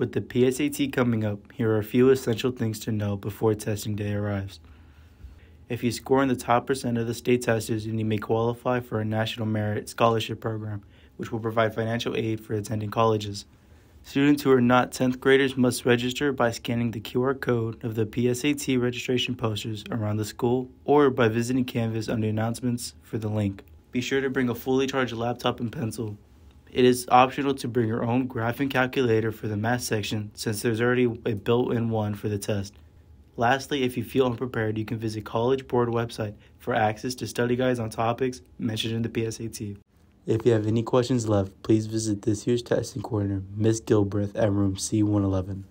With the PSAT coming up, here are a few essential things to know before testing day arrives. If you score in the top percent of the state testers, you may qualify for a National Merit Scholarship Program, which will provide financial aid for attending colleges. Students who are not 10th graders must register by scanning the QR code of the PSAT registration posters around the school or by visiting Canvas under announcements for the link. Be sure to bring a fully charged laptop and pencil. It is optional to bring your own graphing calculator for the math section since there's already a built in one for the test. Lastly, if you feel unprepared, you can visit College Board website for access to study guides on topics mentioned in the PSAT. If you have any questions left, please visit this year's testing coordinator, Ms. Gilbreth, at room C111.